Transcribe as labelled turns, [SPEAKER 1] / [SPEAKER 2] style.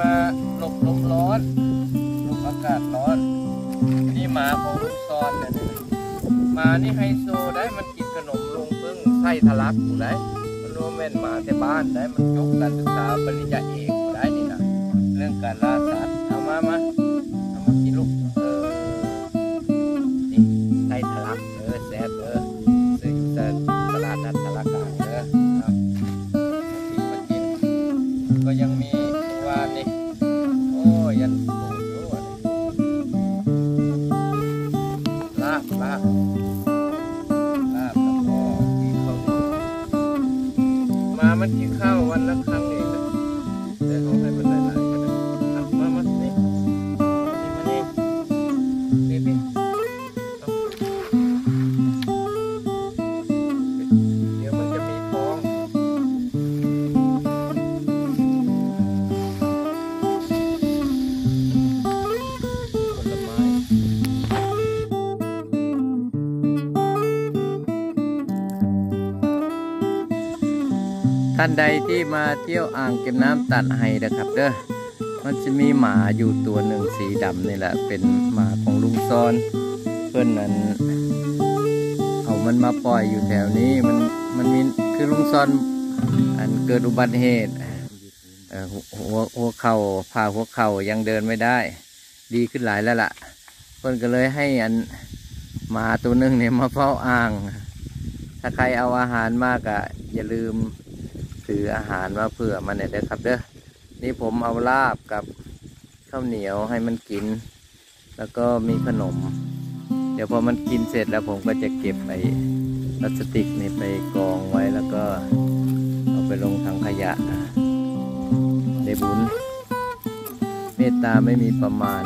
[SPEAKER 1] มาหลบลมร้อนหลบอากาศร้อน นี่หมาของลุงซอนเนี่ยหมานี่ไฮโซได้มันกินขนมลุงพึ่งไส้ทะลักอยู่ได้มันรู้แม่นหมาแต่บ้านได้มันยกการศึกษาปริญญาเอกอยู่ได้นี่นะเรื่องการล่าสัตว์เอามามา มามันกินข้าววันละครั้ง ท่านใดที่มาเที่ยวอ่างเก็บน้ำตัดไฮนะครับเด้อมันจะมีหมาอยู่ตัวหนึ่งสีดำนี่แหละ เป็นหมาของลุงซอน เพื่อนนั้นเอามันมาปล่อยอยู่แถวนี้มันมันมีคือลุงซอน อันเกิดอุบัติเหตุหัวหัวเข่าผ่าหัวเข่ายังเดินไม่ได้ ดีขึ้นหลายแล้วล่ะ เพิ่อนก็เลยให้อันหมาตัวหนึ่งเนี่ยมาเฝ้าอ่าง ถ้าใครเอาอาหารมากอะอย่าลืม ถืออาหารมาเผื่อมันเนี่ยเด้อครับเด้อนี่ผมเอาลาบกับข้าวเหนียวให้มันกิน แล้วก็มีขนม เดี๋ยวพอมันกินเสร็จแล้วผมก็จะเก็บไปพลาสติกนี่ไปกองไว้แล้วก็เอาไปลงถังขยะได้บุญเมตตาไม่มีประมาณ